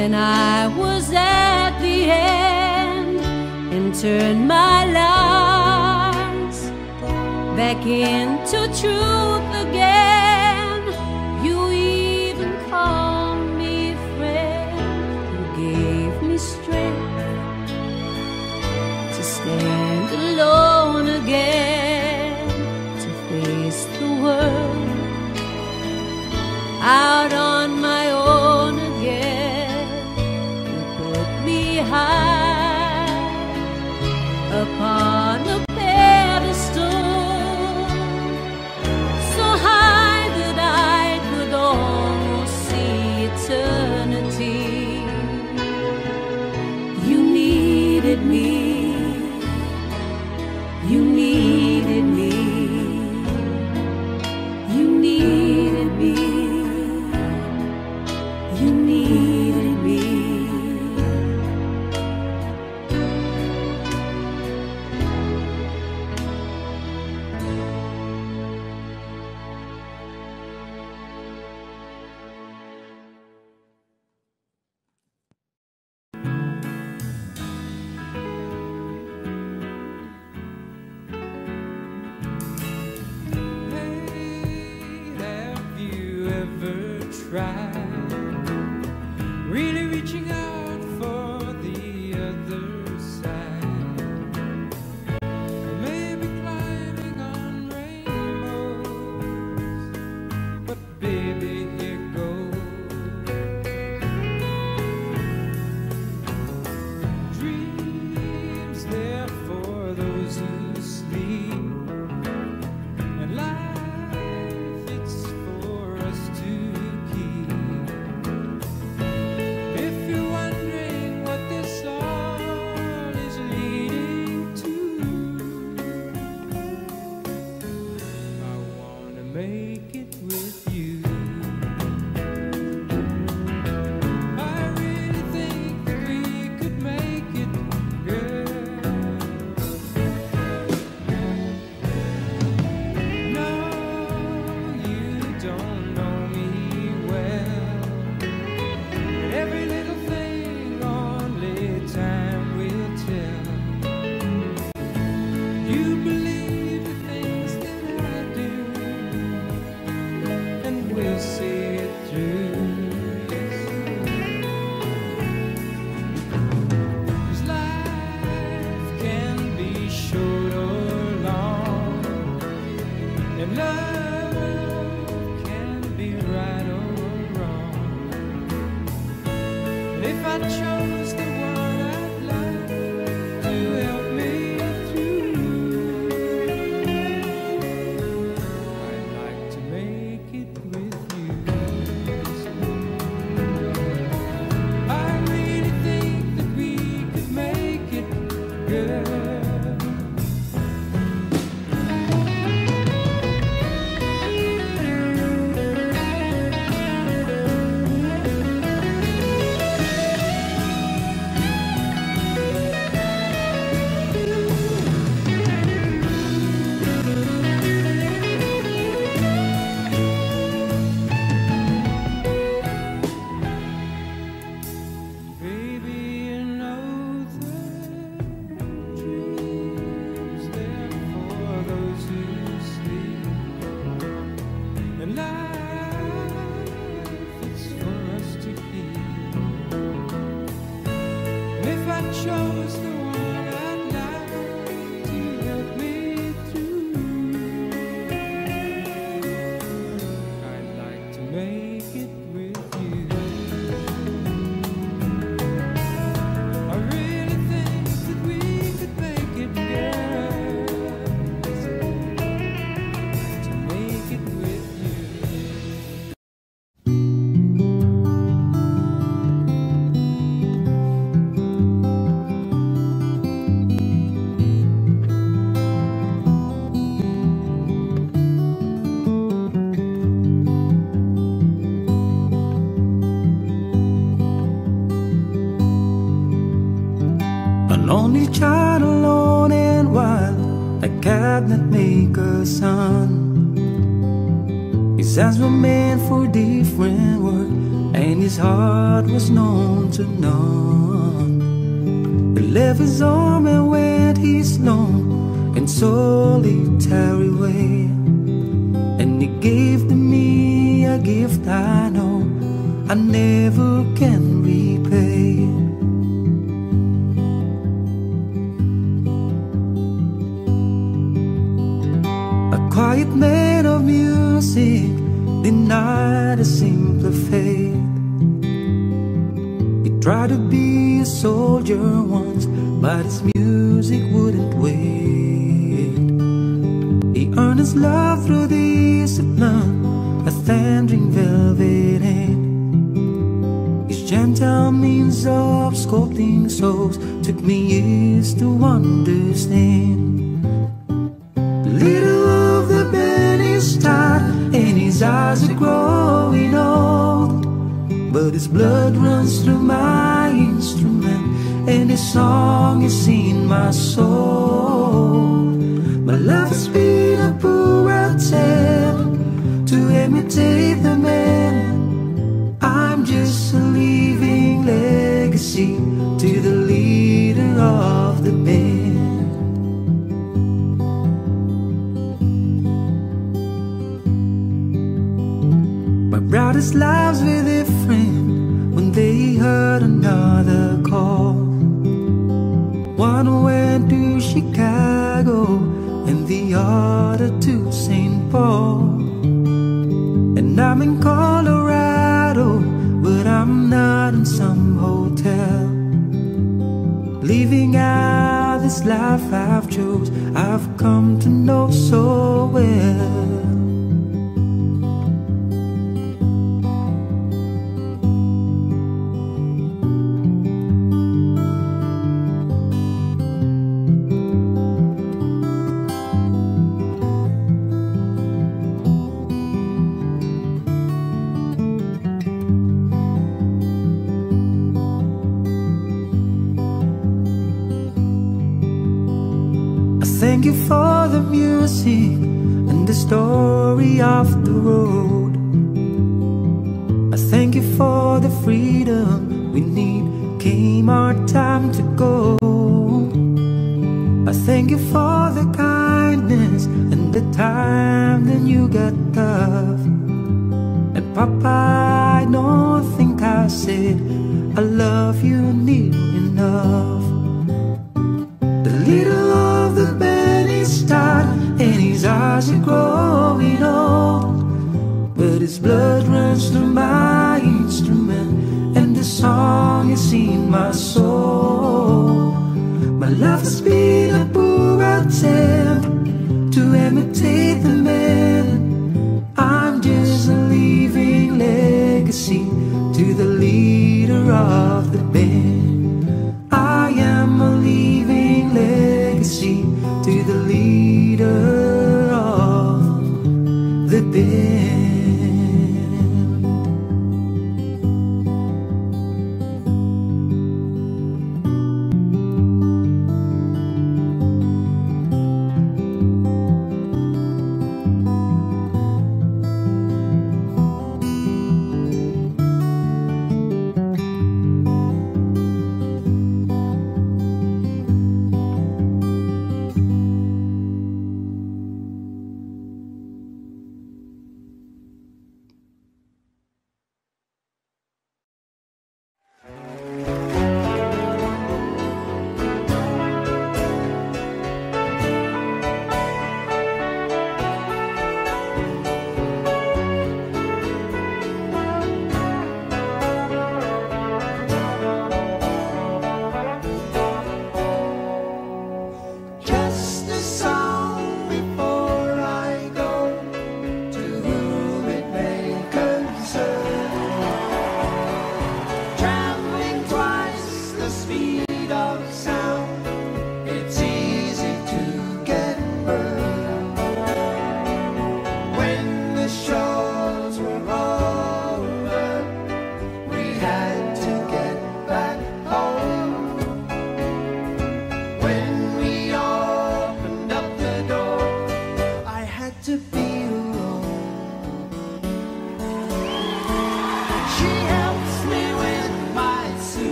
when I was at the end and turned my lies back into truth again. You even called me friend, you gave me strength to stand alone again, to face the world out. praise. Child alone and wild, a cabinet maker's son. His hands were meant for different work, and his heart was known to none. He left his home and went his lone and solitary way, and the other to St. Paul. And I'm in Colorado, but I'm not in some hotel. Living out this life I've chose, I've come to know so well. Story of the road. I thank you for the freedom we need. Came our time to go. I thank you for the kindness and the time that you got tough. And Papa, I don't think I said I love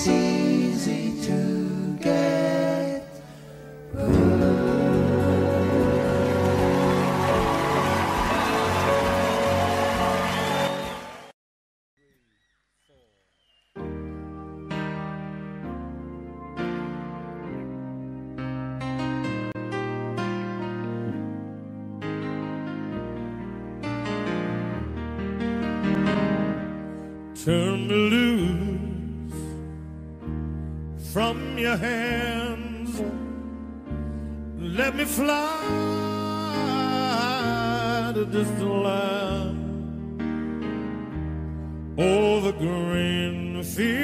see. just a green fields.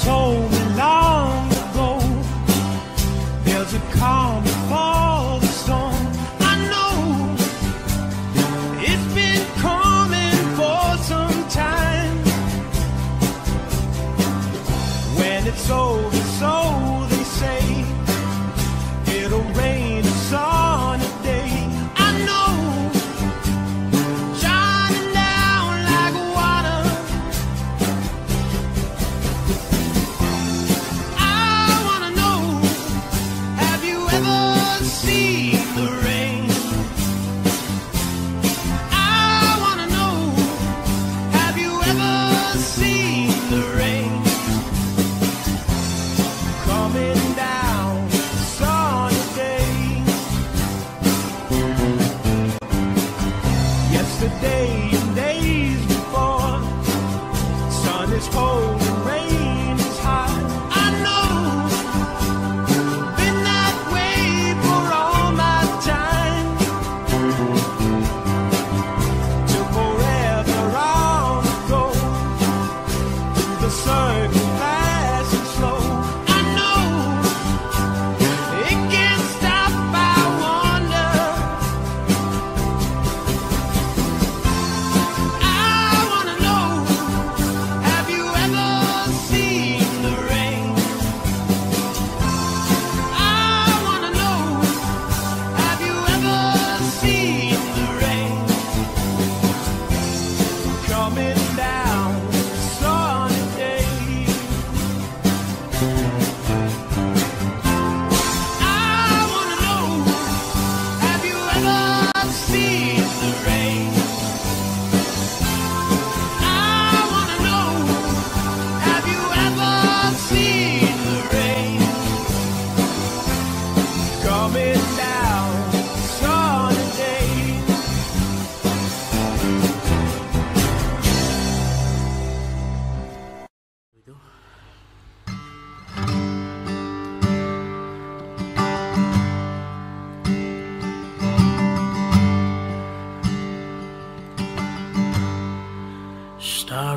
told me long ago, there's a calm.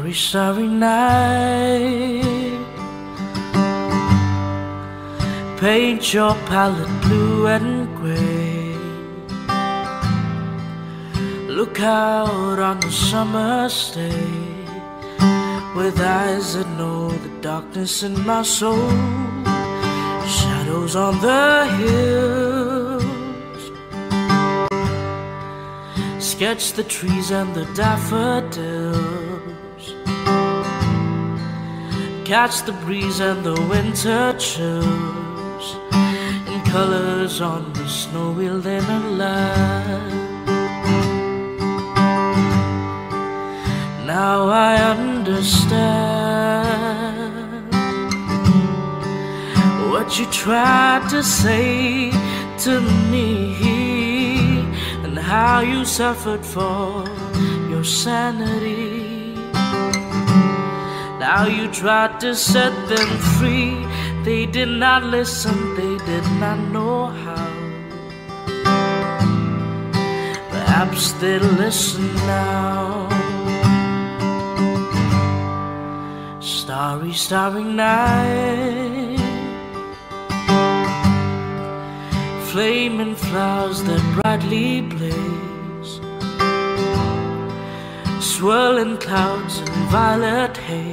Starry, starry night. Paint your palette blue and gray. Look out on the summer's day with eyes that know the darkness in my soul. Shadows on the hills. Sketch the trees and the daffodils. Catch the breeze and the winter chills. In colors on the snowy linen land. Now I understand what you tried to say to me and how you suffered for your sanity. Now you tried to set them free. They did not listen, they did not know how. Perhaps they'll listen now. Starry, starry night. Flaming flowers that brightly blaze. Swirling clouds and violet haze.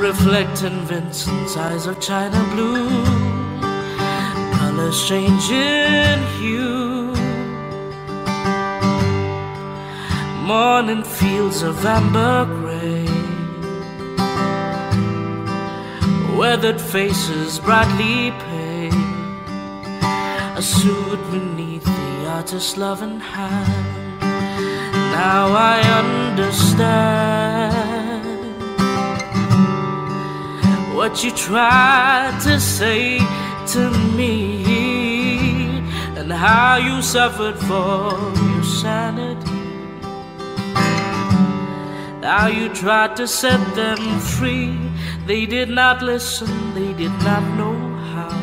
Reflecting Vincent's eyes of china blue. Colors changing hue. Morning fields of amber gray. Weathered faces brightly pale. A suit beneath the artist's loving hand. Now I understand what you tried to say to me and how you suffered for your sanity. How you tried to set them free. They did not listen, they did not know how.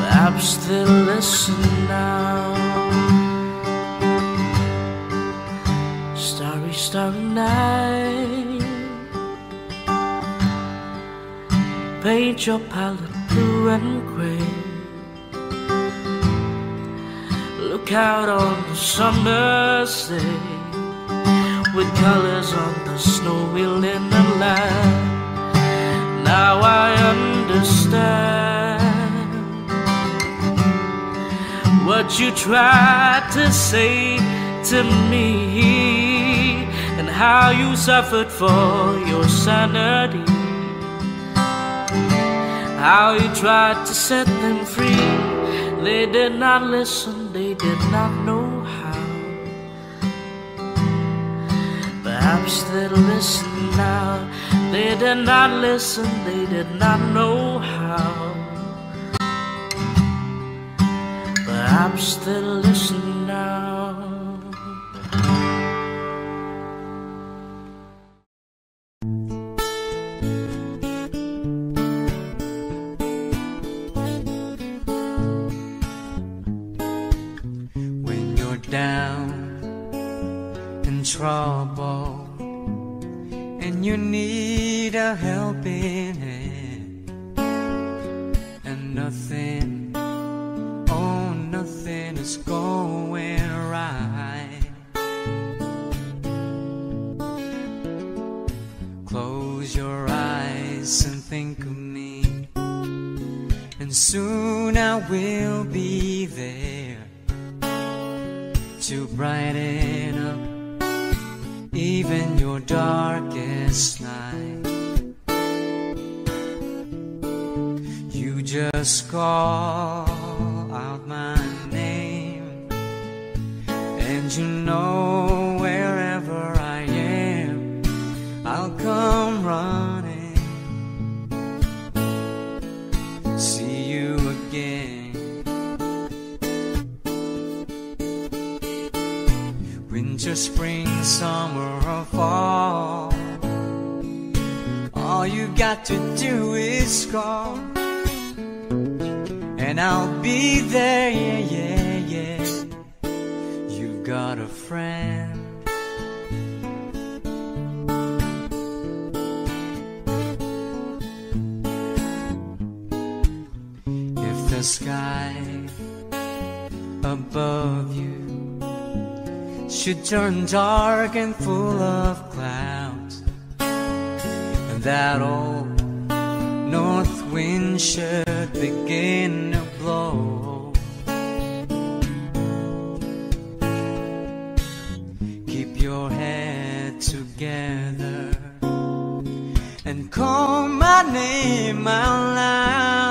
Perhaps they'll listen now. Starry, starry night. Paint your palette blue and gray. Look out on the summer's day with colors on the snowy linen land. Now I understand what you tried to say to me and how you suffered for your sanity. How you tried to set them free. They did not listen, they did not know how. Perhaps they'll listen now. They did not listen, they did not know how. But I'm still darkest night. You just call out my name, and you know Winter, spring, summer, or fall. All you got to do is call, and I'll be there. Yeah, yeah, yeah. You've got a friend. If the sky above you should turn dark and full of clouds, and that old north wind should begin to blow. Keep your head together and call my name out loud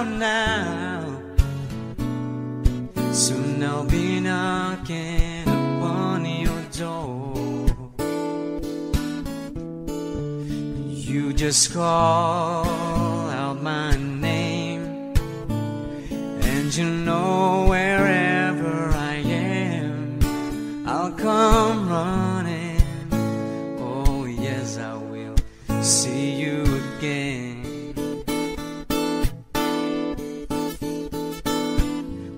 just call out my name, and you know wherever I am, I'll come running. Oh, yes, I will see you again.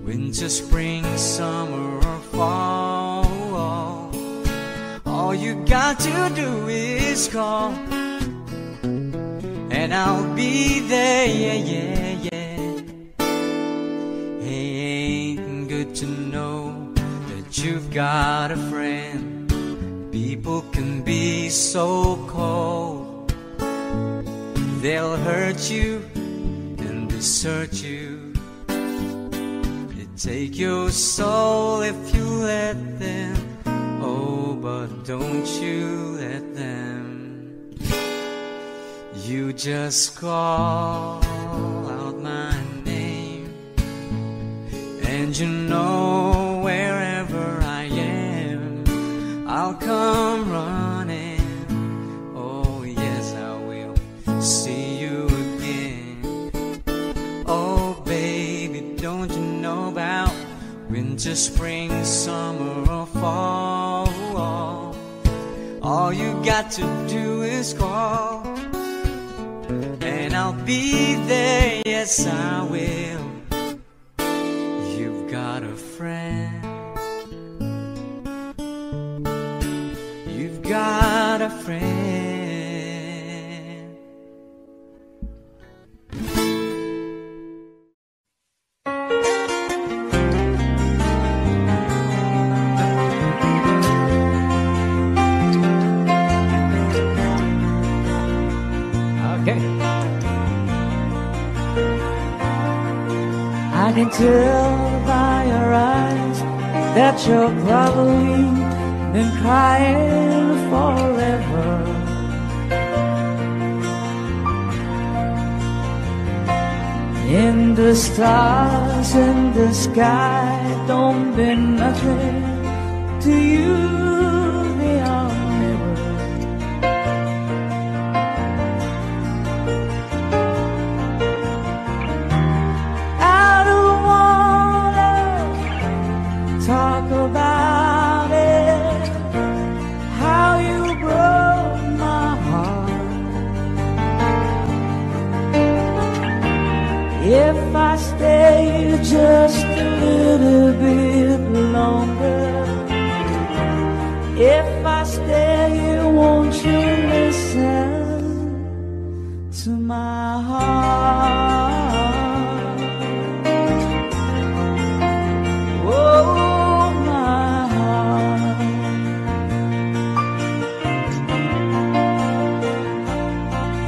Winter, spring, summer, or fall. All you got to do is call, I'll be there. Yeah, yeah, yeah. Hey, ain't good to know that you've got a friend. People can be so cold, they'll hurt you and desert you. They take your soul if you let them. Oh, but don't you let them. You just call out my name, and you know wherever I am, I'll come running. Oh, yes, I will see you again. Oh, baby, don't you know about winter, spring, summer, or fall? All you got to do is call, I'll be there. Yes, I will. You've got a friend. You've got a friend. You're probably been crying forever. In the stars in the sky don't mean nothing to you. My heart? Oh, my heart.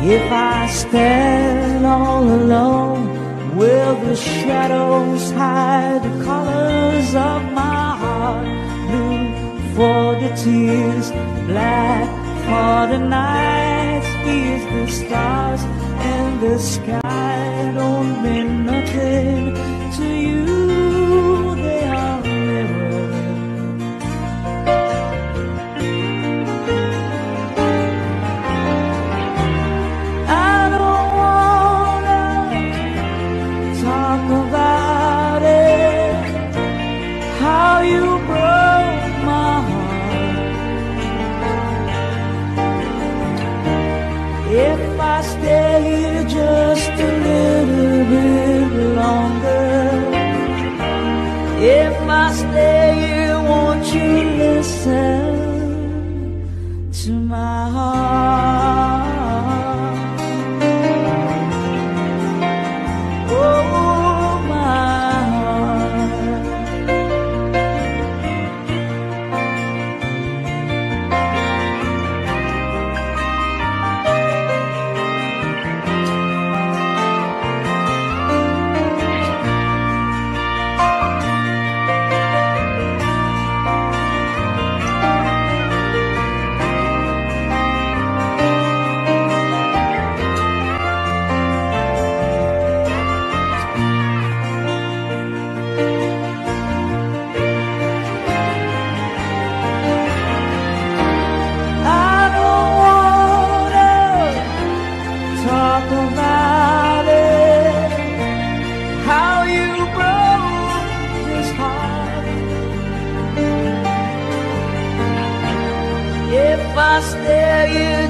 If I stand all alone, will the shadows hide the colors of my heart? Blue for the tears, black for the nights, is the stars the sky don't mean nothing to you.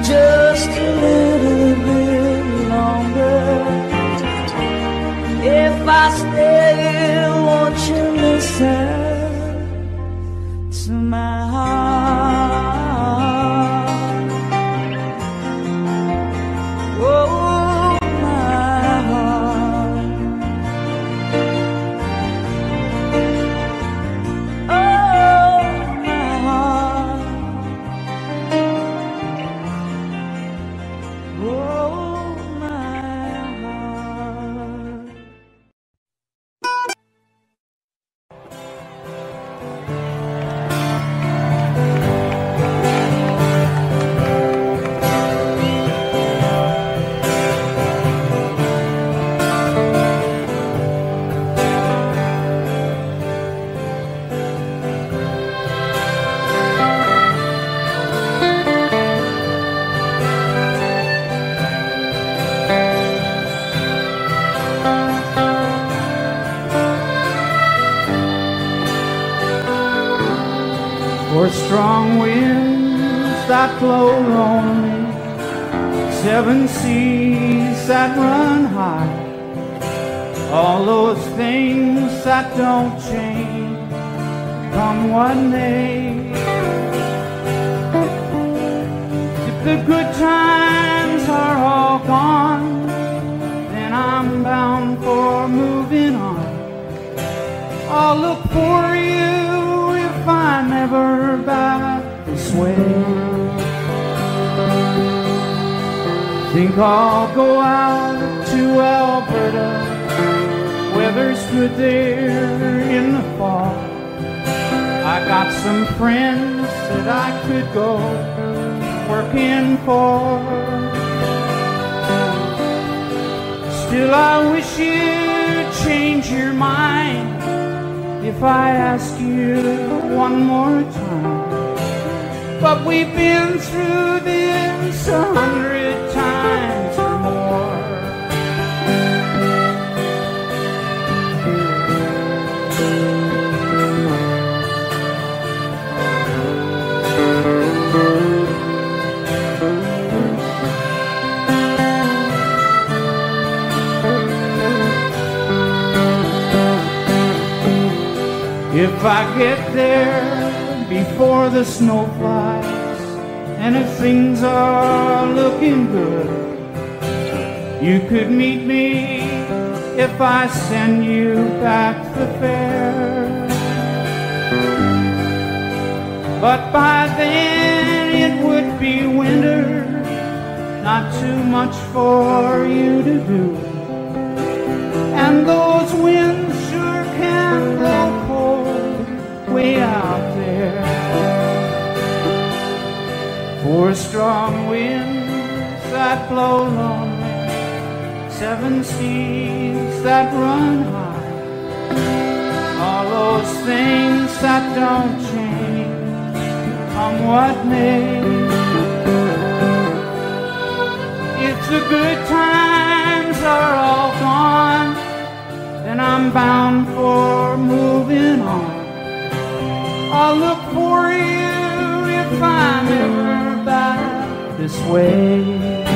Just a little bit longer, if I stay won't you listen? That don't change, come one day. If the good times are all gone, then I'm bound for moving on. I'll look for you if I never back this way. Think I'll go out there in the fall. I got some friends that I could go working for. Still, I wish you'd change your mind if I ask you one more time. But we've been through this a hundred If I get there before the snow flies, and if things are looking good, you could meet me if I send you back the fare. But by then it would be winter, not too much for you to do. And those Four strong winds that blow lonely, seven seas that run high. All those things that don't change, come what may. If the good times are all gone, then I'm bound for moving on. I'll look for you if I'm back this way.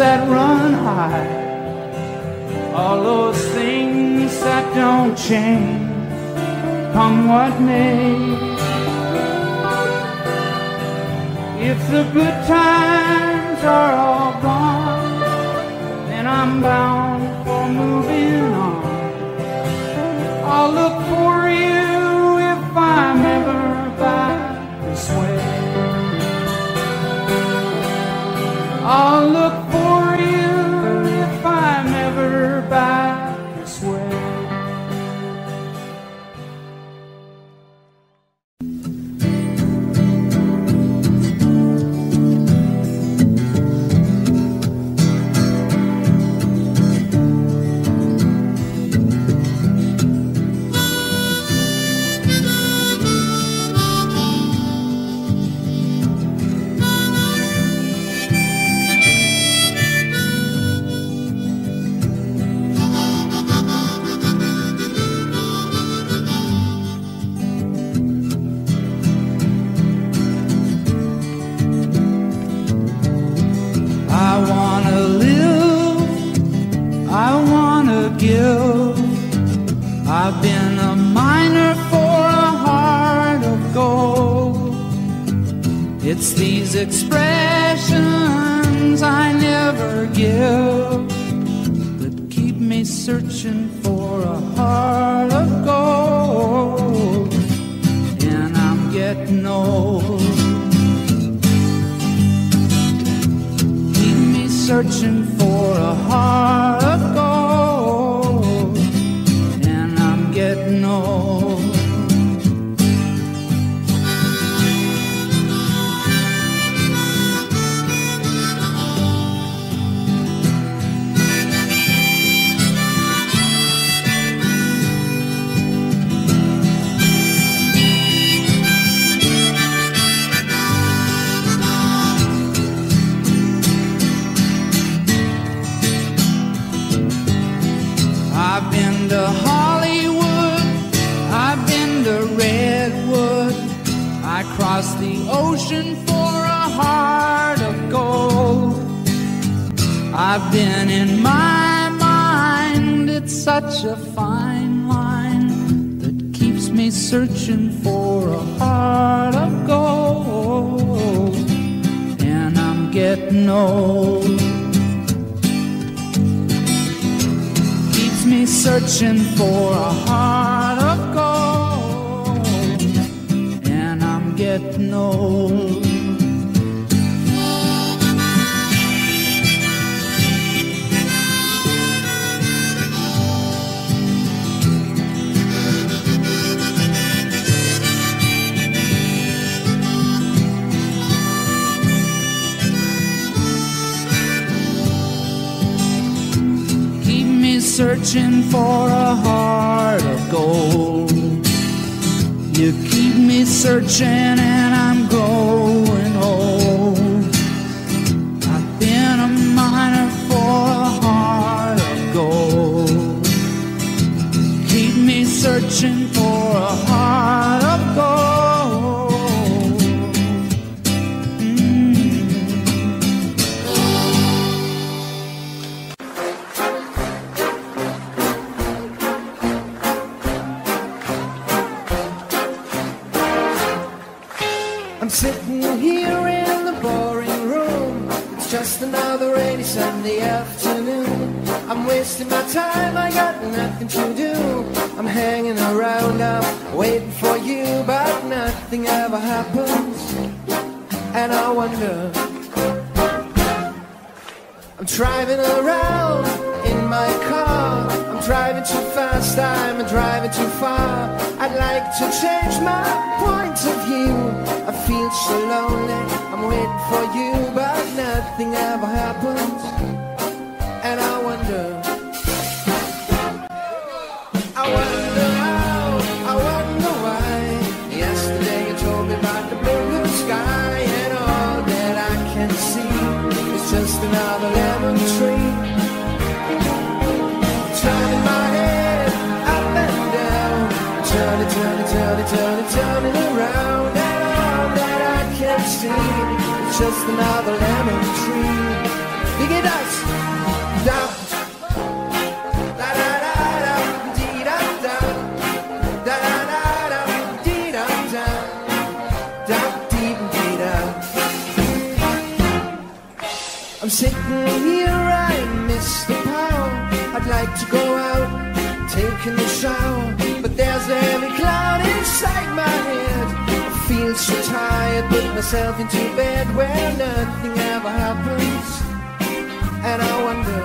That run high, all those things that don't change, come what may. If the good times are all gone, then I'm bound for moving on. I'll look for you if I'm ever back this way. I'll look It's these expressions I never give The ocean for a heart of gold. I've been in my mind, it's such a fine line that keeps me searching for a heart of gold. And I'm getting old. keeps me searching for a heart Me searching for a heart of gold. You me searching and I'm growing wasting my time, I got nothing to do. I'm hanging around, I'm waiting for you, but nothing ever happens. And I wonder. I'm driving around in my car. I'm driving too fast, I'm driving too far. I'd like to change my point of view. I feel so lonely, I'm waiting for you, but nothing ever happens. Just another lemon tree. Dig it da. I'm sitting here, I miss the power. I'd like to go out, taking a shower, but there's a heavy cloud inside my head. Feel so tired, put myself into bed where nothing ever happens, and I wonder.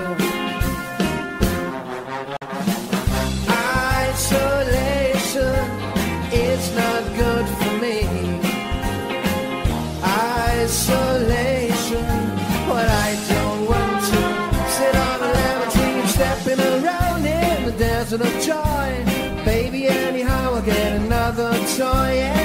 Isolation is not good for me. Isolation, but I don't want to sit on a lemon tree stepping around in the desert of joy. Baby, anyhow, I'll get another toy and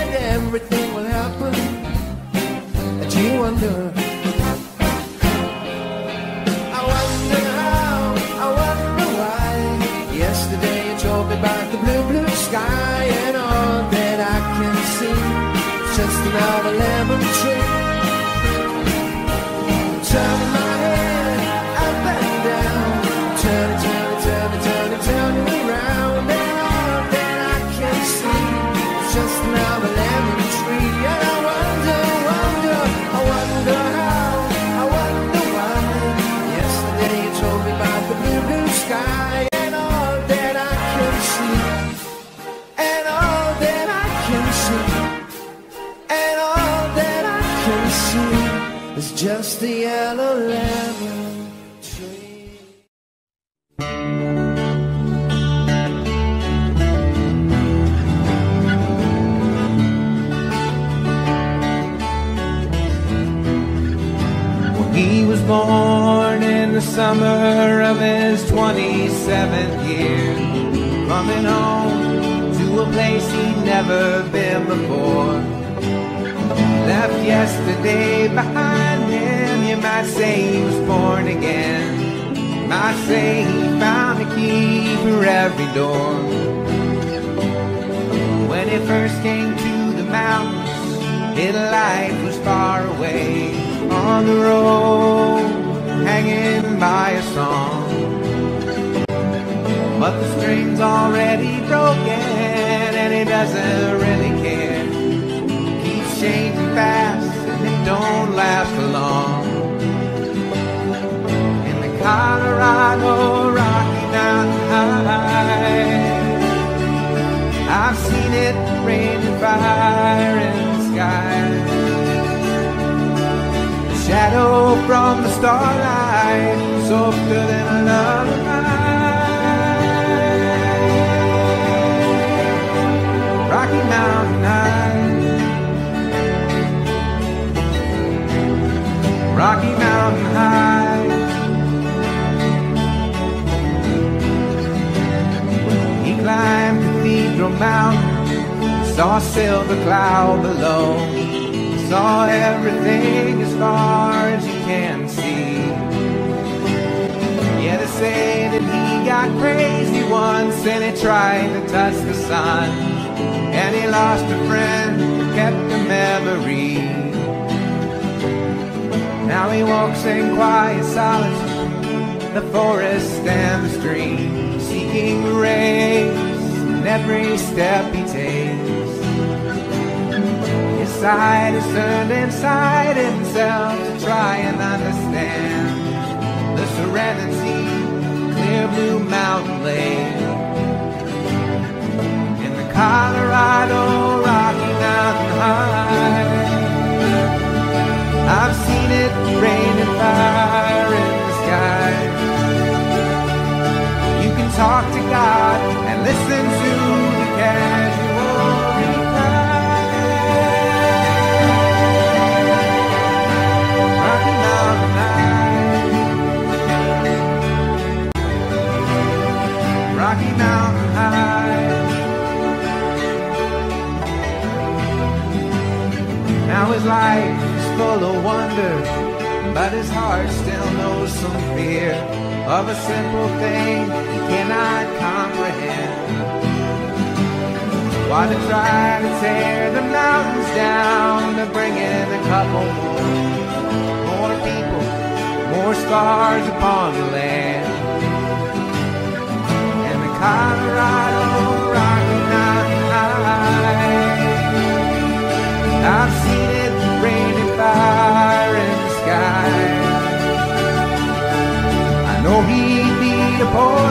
Just another lemon tree. A yellow lemon tree. He was born in the summer of his 27th year, coming home to a place he'd never been before. Left yesterday say he was born again. Might say he found a key for every door. When he first came to the mountains, his life was far away on the road, hanging by a song. But the string's already broken, and he doesn't really care. Keeps changing fast, and it don't last Colorado Rocky Mountain High, I've seen it rain and fire in the sky shadow from the starlight, softer than a lullaby. Rocky Mountain High, Rocky Mountain High. Cathedral Mountain, saw a silver cloud below saw everything as far as you can see. Yeah, they say that he got crazy once and he tried to touch the sun. And he lost a friend who kept a memory. Now he walks in quiet solitude, the forest and the stream, seeking rays in every step he takes. His side is turned inside himself to try and understand the serenity, clear blue mountain lake. In the Colorado Now his life is full of wonder, but his heart still knows some fear of a simple thing he cannot comprehend. Why to try to tear the mountains down to bring in a couple more, more people, more scars upon the land. And the Colorado Rocky Mountain High. I've Know he'd be a poor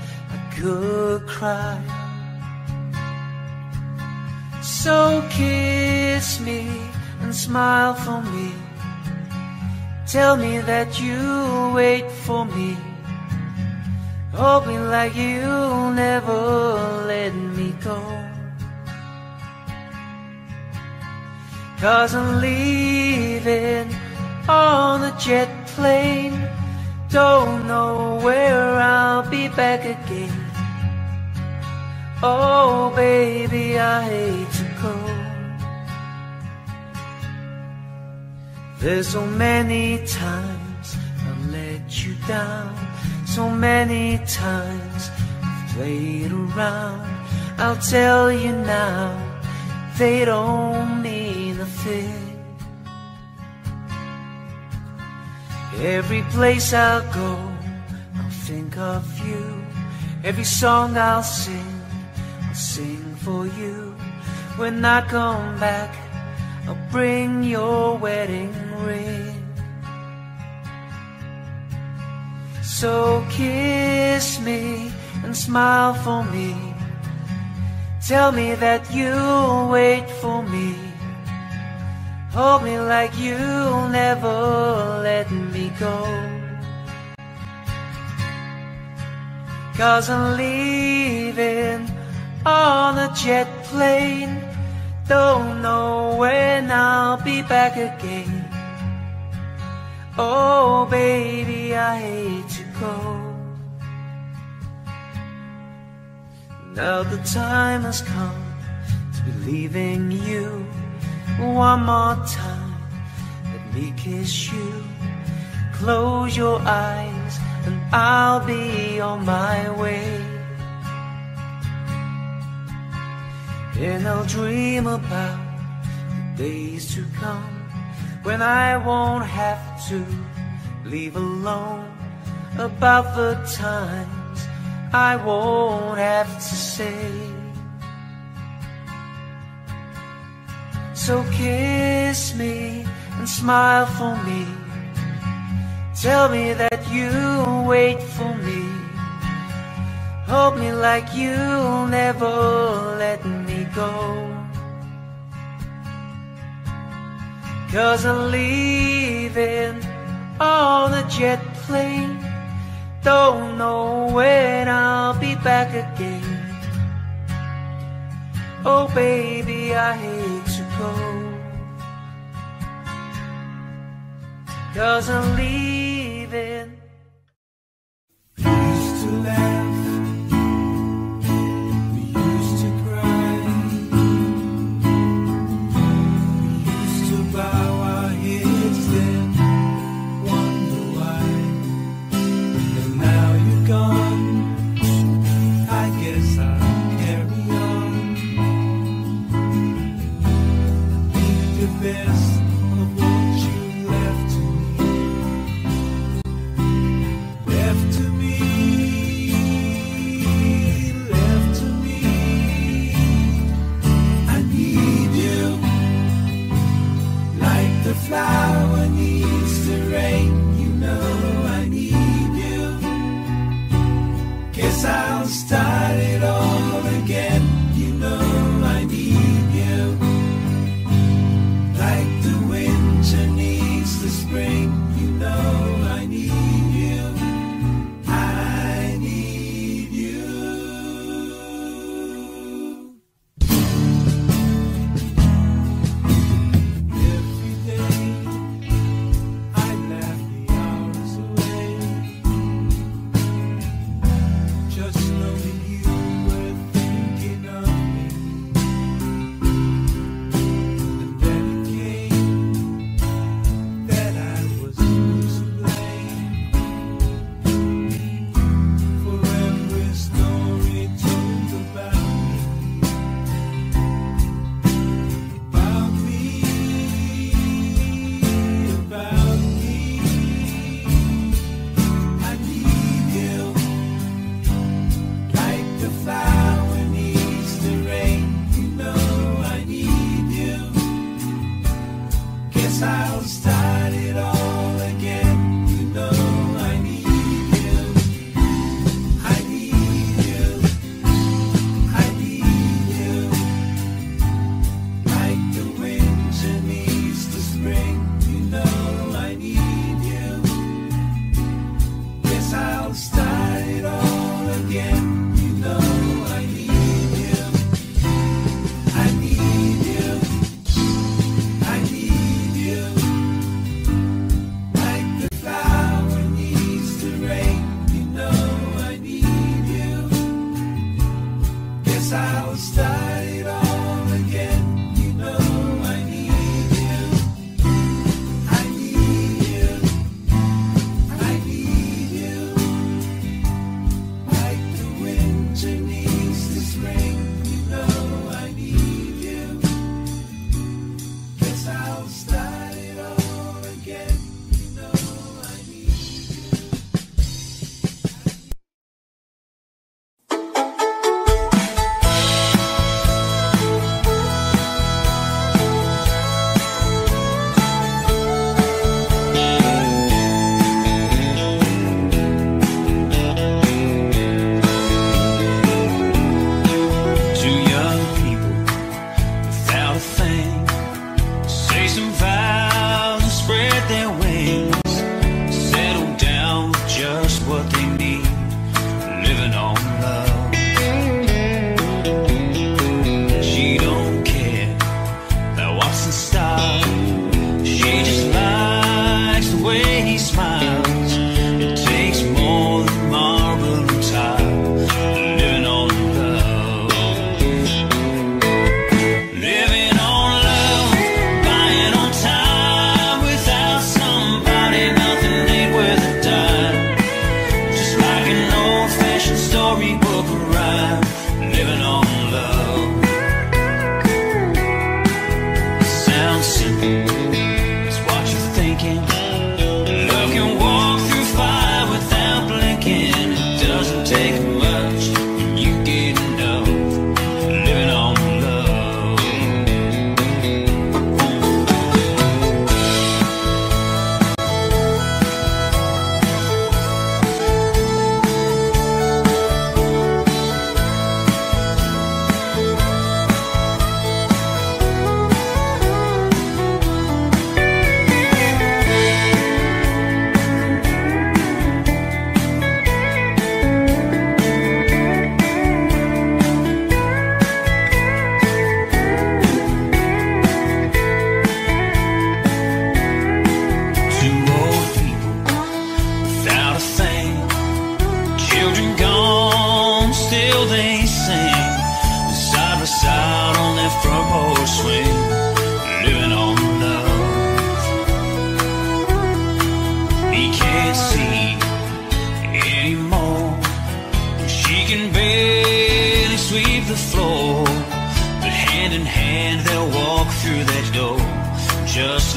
could cry. So kiss me and smile for me. Tell me that you'll wait for me. Me like you'll never let me go. Cause I'm leaving on a jet plane. Don't know where I'll be back again. Oh, baby, I hate to go. There's so many times I've let you down. So many times I've played around. I'll tell you now, they don't mean a thing. Every place I'll go, I'll think of you. Every song I'll sing, Sing for you. When I come back, I'll bring your wedding ring. So kiss me and smile for me. Tell me that you'll wait for me. Hold me like you'll never let me go. Cause I'm leaving on a jet plane. Don't know when I'll be back again. Oh, baby, I hate to go. Now the time has come to be leaving you. One more time, let me kiss you. Close your eyes, and I'll be on my way. And I'll dream about the days to come when I won't have to leave alone. About the times I won't have to say. So kiss me and smile for me. Tell me that you'll wait for me. Hold me like you'll never let me go. Cause I'm leaving on a jet plane. Don't know when I'll be back again. Oh, baby, I hate to go. Cause I'm leaving. Used to laugh. stop. time.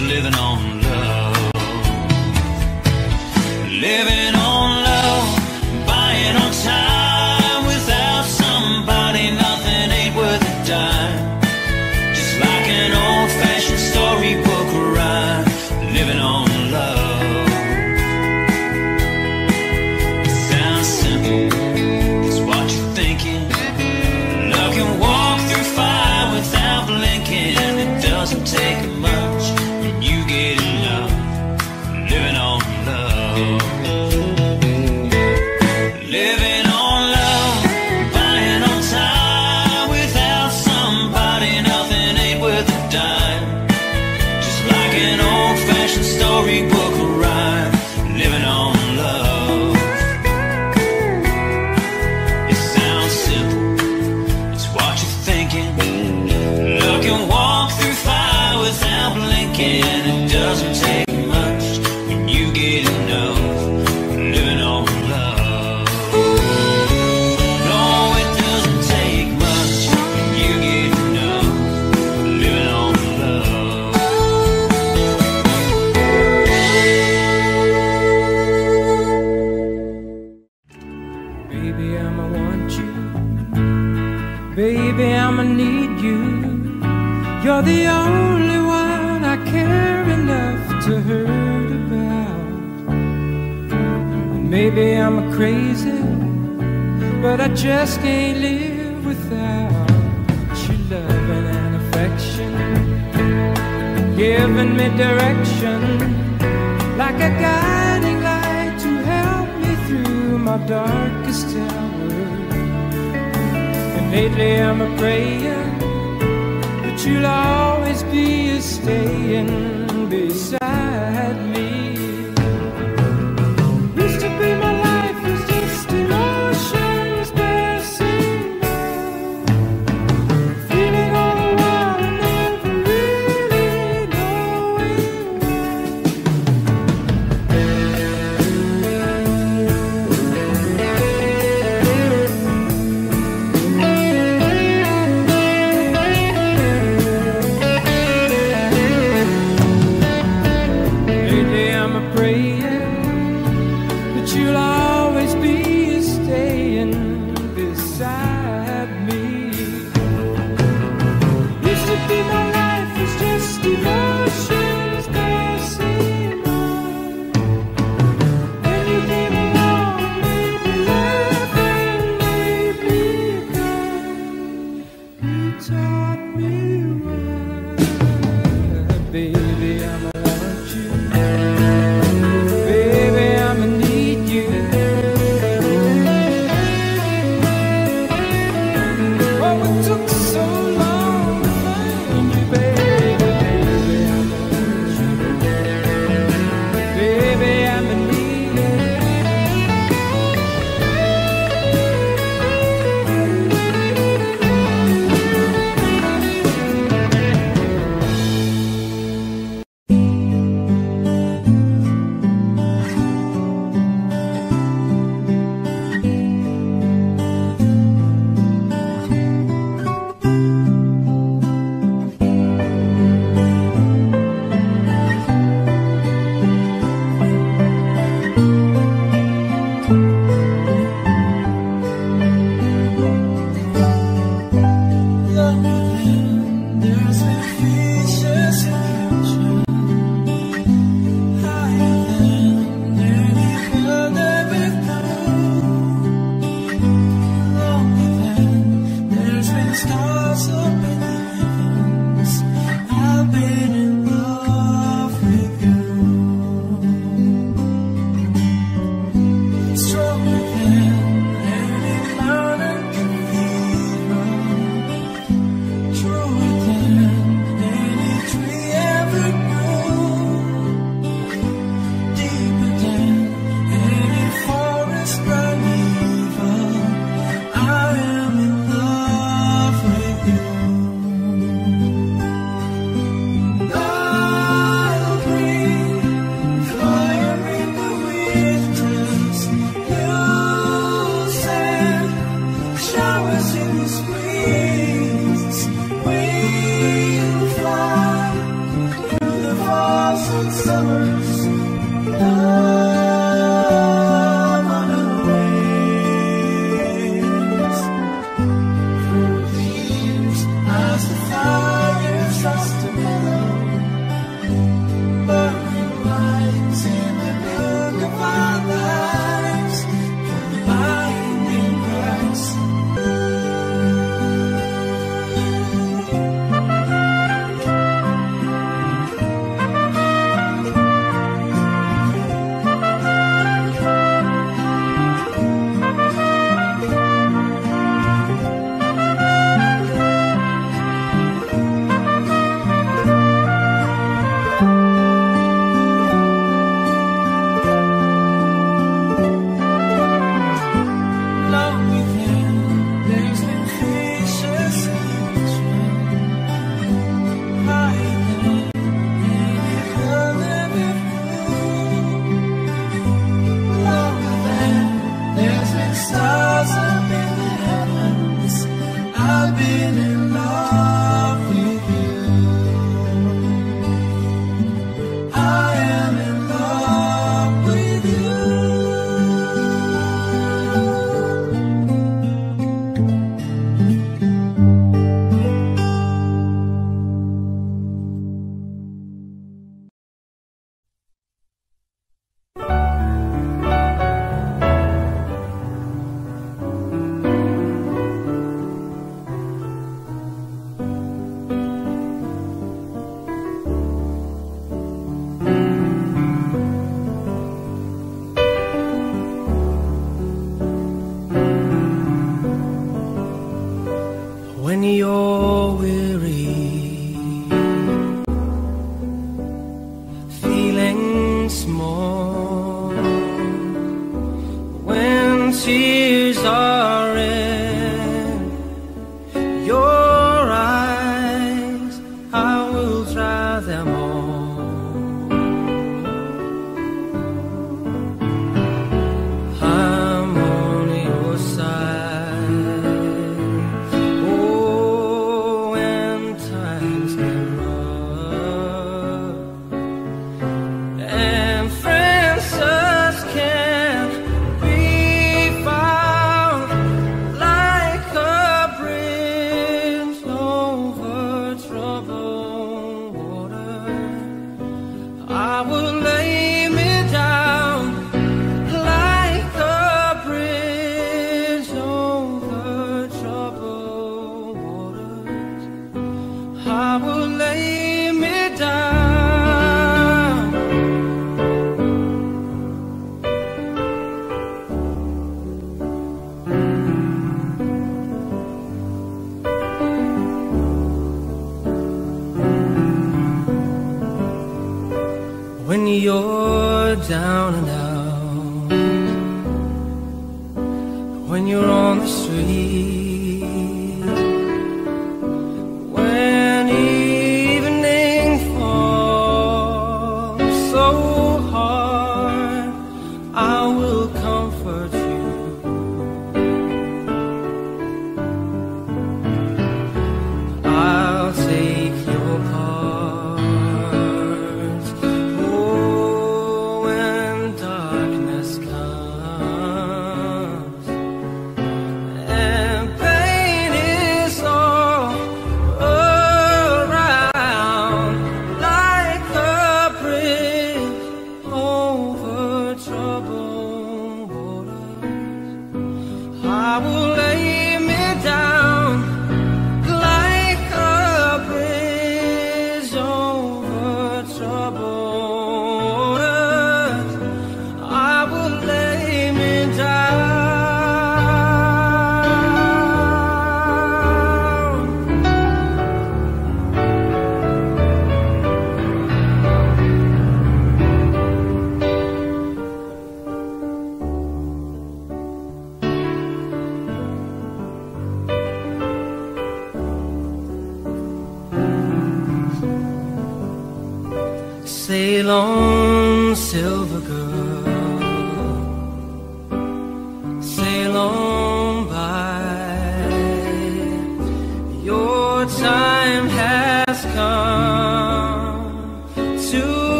living on. just can't live without your loving and affection, giving me direction like a guiding light to help me through my darkest hour. And lately I'm a praying that you'll always be a staying beside.